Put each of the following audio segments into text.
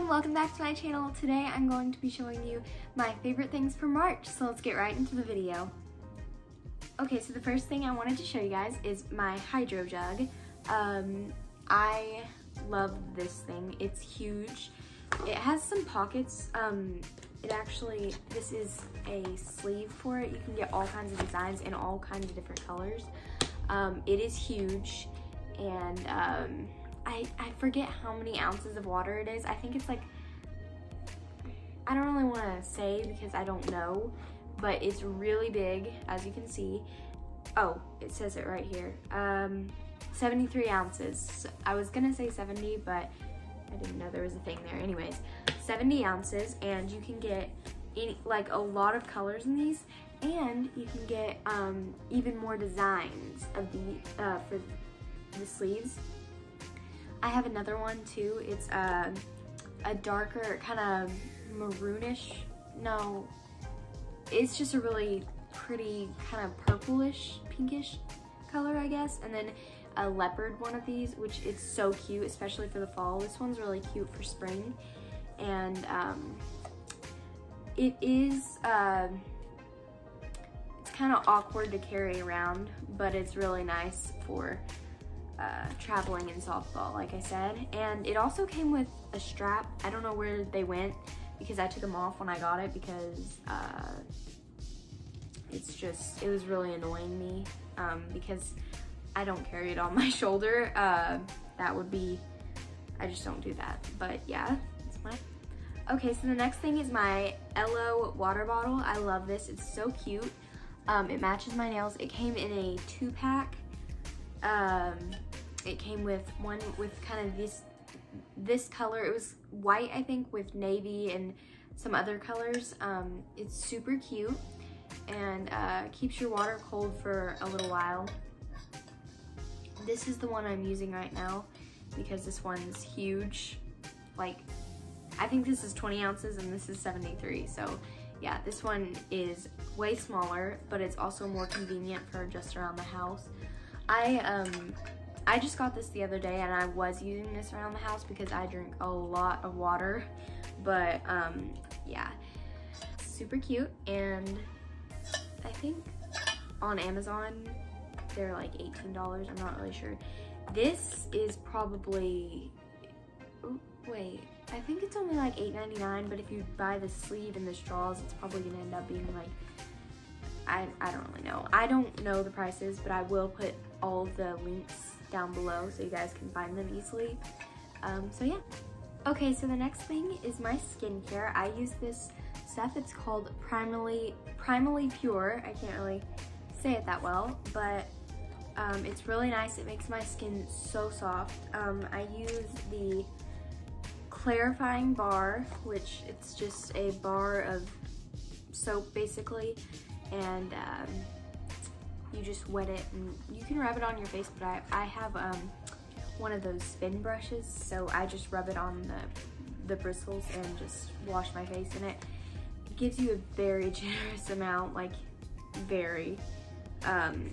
everyone, welcome back to my channel. Today I'm going to be showing you my favorite things for March, so let's get right into the video. Okay, so the first thing I wanted to show you guys is my hydro jug. Um, I love this thing, it's huge. It has some pockets, um, it actually, this is a sleeve for it. You can get all kinds of designs in all kinds of different colors. Um, it is huge and um, I, I forget how many ounces of water it is. I think it's like, I don't really want to say because I don't know, but it's really big, as you can see. Oh, it says it right here. Um, 73 ounces. I was gonna say 70, but I didn't know there was a thing there. Anyways, 70 ounces, and you can get any, like a lot of colors in these, and you can get um, even more designs of the uh, for the sleeves. I have another one too. It's uh, a darker kind of maroonish, no, it's just a really pretty kind of purplish, pinkish color, I guess. And then a leopard one of these, which is so cute, especially for the fall. This one's really cute for spring. And um, it is, uh, it's kind of awkward to carry around, but it's really nice for uh, traveling in softball, like I said. And it also came with a strap. I don't know where they went because I took them off when I got it because uh, it's just, it was really annoying me um, because I don't carry it on my shoulder. Uh, that would be, I just don't do that. But yeah, it's my, okay, so the next thing is my Ello water bottle. I love this, it's so cute. Um, it matches my nails. It came in a two pack. Um, it came with one with kind of this this color. It was white, I think, with navy and some other colors. Um, it's super cute and uh, keeps your water cold for a little while. This is the one I'm using right now because this one's huge. Like, I think this is 20 ounces and this is 73. So yeah, this one is way smaller, but it's also more convenient for just around the house. I um, I just got this the other day and I was using this around the house because I drink a lot of water. But um, yeah, super cute. And I think on Amazon, they're like $18. I'm not really sure. This is probably, wait, I think it's only like $8.99, but if you buy the sleeve and the straws, it's probably gonna end up being like, I, I don't really know. I don't know the prices, but I will put all the links down below so you guys can find them easily. Um, so yeah. Okay, so the next thing is my skincare. I use this stuff. It's called Primally, Primally Pure. I can't really say it that well, but um, it's really nice. It makes my skin so soft. Um, I use the clarifying bar, which it's just a bar of soap basically, and um, you just wet it and you can rub it on your face, but I, I have um, one of those spin brushes, so I just rub it on the, the bristles and just wash my face in it. It gives you a very generous amount, like very. Um,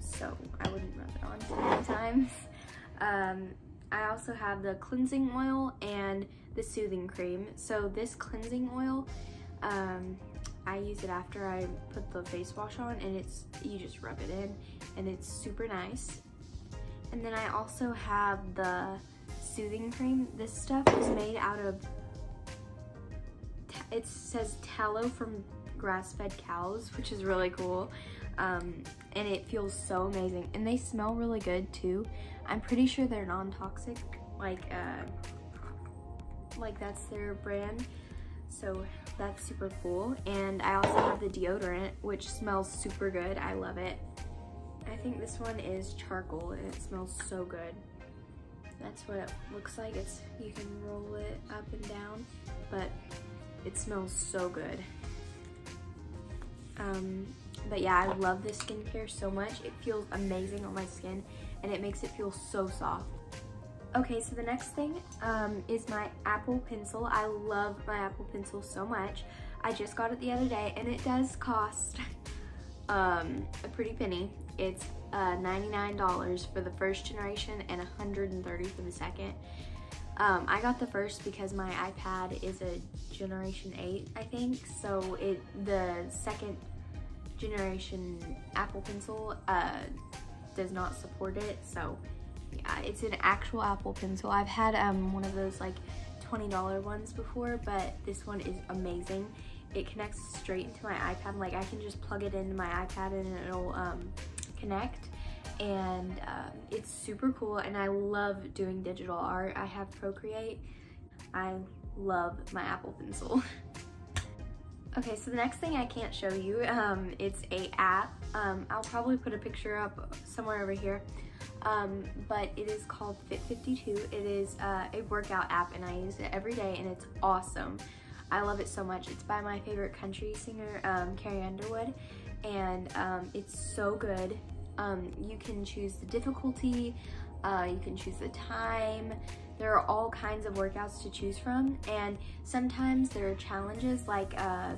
so I wouldn't rub it on too many times. Um, I also have the cleansing oil and the soothing cream. So this cleansing oil, um, I use it after I put the face wash on and it's, you just rub it in and it's super nice. And then I also have the soothing cream. This stuff is made out of, it says tallow from grass-fed cows, which is really cool. Um, and it feels so amazing. And they smell really good too. I'm pretty sure they're non-toxic, like, uh, like that's their brand. So that's super cool. And I also have the deodorant, which smells super good. I love it. I think this one is charcoal and it smells so good. That's what it looks like. It's You can roll it up and down, but it smells so good. Um, but yeah, I love this skincare so much. It feels amazing on my skin and it makes it feel so soft. Okay, so the next thing um, is my Apple Pencil. I love my Apple Pencil so much. I just got it the other day and it does cost um, a pretty penny. It's uh, $99 for the first generation and 130 for the second. Um, I got the first because my iPad is a generation 8, I think, so it the second generation Apple Pencil uh, does not support it, so yeah, it's an actual Apple Pencil. I've had um, one of those like $20 ones before, but this one is amazing. It connects straight into my iPad, like I can just plug it into my iPad and it'll um, connect and uh, it's super cool and I love doing digital art. I have Procreate. I love my Apple Pencil. okay, so the next thing I can't show you, um, it's a app. Um, I'll probably put a picture up somewhere over here. Um, but it is called Fit52. It is uh, a workout app and I use it every day and it's awesome. I love it so much. It's by my favorite country singer, um, Carrie Underwood, and um, it's so good. Um, you can choose the difficulty, uh, you can choose the time. There are all kinds of workouts to choose from and sometimes there are challenges like uh,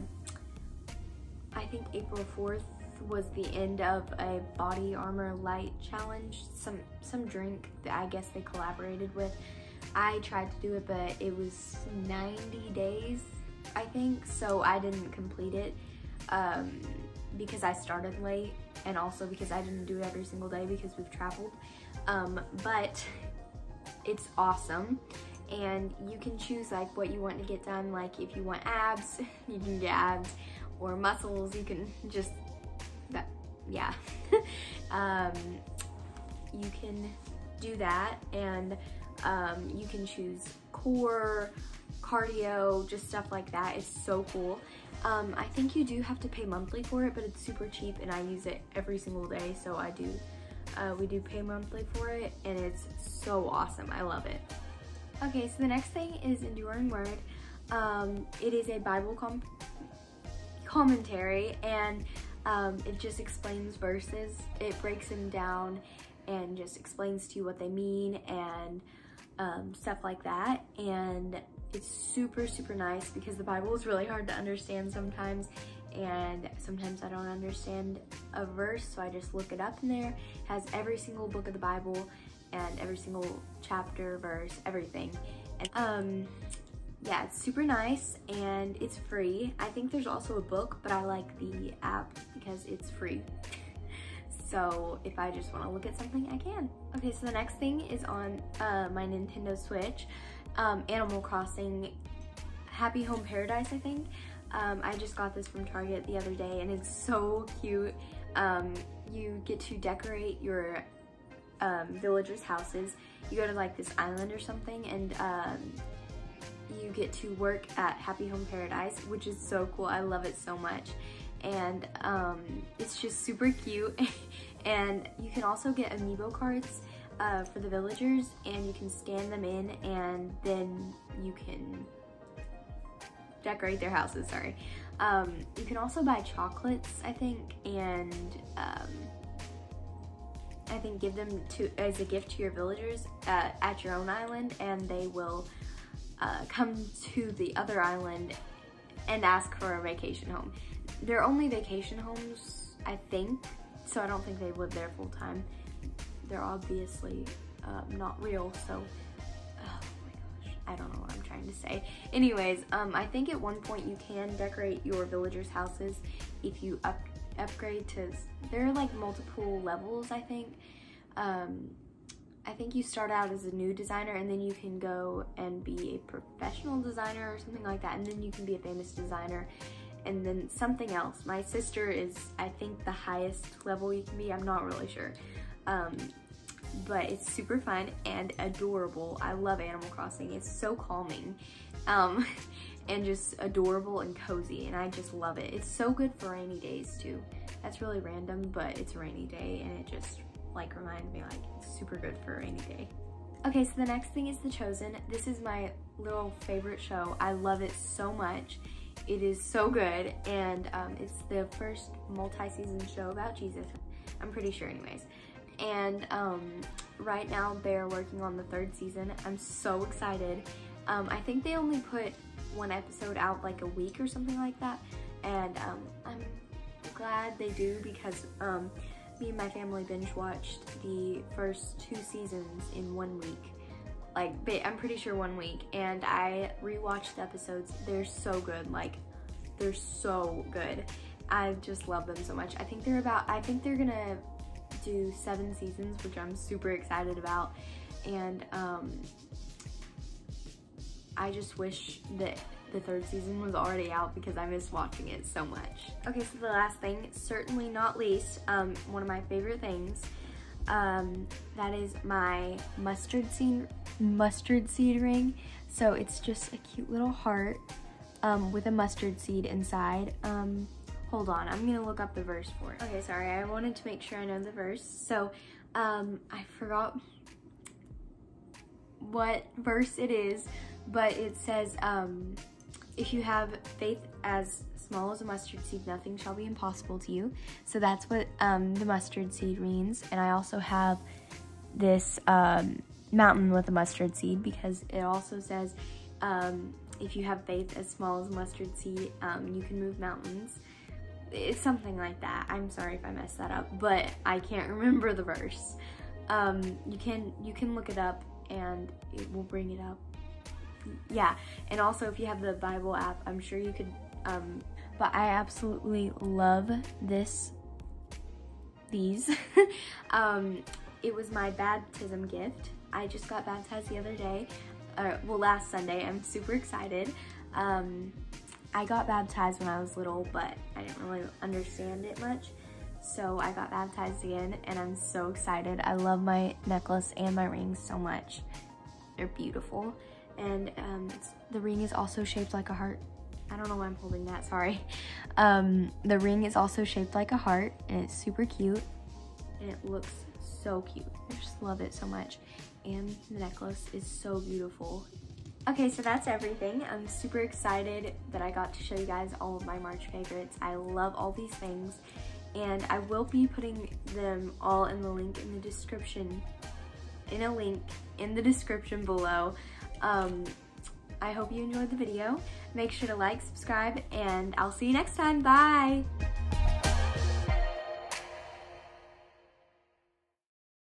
I think April 4th was the end of a body armor light challenge some some drink that I guess they collaborated with I tried to do it but it was 90 days I think so I didn't complete it um, because I started late and also because I didn't do it every single day because we've traveled. Um, but it's awesome and you can choose like what you want to get done. Like if you want abs, you can get abs or muscles, you can just, that, yeah. um, you can do that and um, you can choose core, cardio, just stuff like that. It's so cool. Um, I think you do have to pay monthly for it, but it's super cheap and I use it every single day, so I do. Uh, we do pay monthly for it and it's so awesome. I love it. Okay, so the next thing is Enduring Word. Um, it is a Bible com commentary and um, it just explains verses. It breaks them down and just explains to you what they mean and um, stuff like that. And it's super, super nice because the Bible is really hard to understand sometimes and sometimes I don't understand a verse, so I just look it up in there. It has every single book of the Bible and every single chapter, verse, everything. And um, yeah, it's super nice and it's free. I think there's also a book, but I like the app because it's free. so if I just want to look at something, I can. Okay, so the next thing is on uh, my Nintendo Switch um, Animal Crossing Happy Home Paradise, I think. Um, I just got this from Target the other day and it's so cute. Um, you get to decorate your um, villagers' houses. You go to like this island or something and um, you get to work at Happy Home Paradise, which is so cool. I love it so much. And um, it's just super cute. and you can also get amiibo cards uh, for the villagers and you can scan them in and then you can decorate their houses, sorry. Um, you can also buy chocolates, I think, and um, I think give them to as a gift to your villagers uh, at your own island and they will uh, come to the other island and ask for a vacation home. They're only vacation homes, I think, so I don't think they live there full time they're obviously uh, not real, so oh my gosh, I don't know what I'm trying to say. Anyways, um, I think at one point you can decorate your villagers' houses if you up upgrade to, there are like multiple levels, I think. Um, I think you start out as a new designer and then you can go and be a professional designer or something like that and then you can be a famous designer and then something else. My sister is, I think, the highest level you can be. I'm not really sure. Um, but it's super fun and adorable. I love Animal Crossing. It's so calming um, and just adorable and cozy and I just love it. It's so good for rainy days too. That's really random, but it's a rainy day and it just like reminds me like it's super good for a rainy day. Okay, so the next thing is The Chosen. This is my little favorite show. I love it so much. It is so good and um, it's the first multi-season show about Jesus. I'm pretty sure anyways and um, right now they're working on the third season. I'm so excited. Um, I think they only put one episode out like a week or something like that, and um, I'm glad they do because um, me and my family binge watched the first two seasons in one week like I'm pretty sure one week and I rewatched the episodes. They're so good. Like they're so good. I just love them so much. I think they're about, I think they're gonna do seven seasons, which I'm super excited about. And um, I just wish that the third season was already out because I miss watching it so much. Okay, so the last thing, certainly not least, um, one of my favorite things, um, that is my mustard seed, mustard seed ring. So it's just a cute little heart um, with a mustard seed inside. Um, hold on, I'm gonna look up the verse for it. Okay, sorry, I wanted to make sure I know the verse. So um, I forgot what verse it is, but it says, um, if you have faith as small as a mustard seed, nothing shall be impossible to you. So that's what um, the mustard seed means. And I also have this um, mountain with a mustard seed because it also says um, if you have faith as small as a mustard seed, um, you can move mountains. It's something like that. I'm sorry if I messed that up, but I can't remember the verse. Um, you can you can look it up and it will bring it up. Yeah, and also if you have the Bible app, I'm sure you could. Um, but I absolutely love this. These. um, it was my baptism gift. I just got baptized the other day well, last Sunday. I'm super excited. Um, I got baptized when I was little, but I didn't really understand it much. So I got baptized again and I'm so excited. I love my necklace and my rings so much. They're beautiful. And um, the ring is also shaped like a heart. I don't know why I'm holding that, sorry. Um, the ring is also shaped like a heart and it's super cute. And it looks so cute. I just love it so much and the necklace is so beautiful. Okay, so that's everything. I'm super excited that I got to show you guys all of my March favorites. I love all these things and I will be putting them all in the link in the description, in a link in the description below. Um, I hope you enjoyed the video. Make sure to like, subscribe, and I'll see you next time. Bye!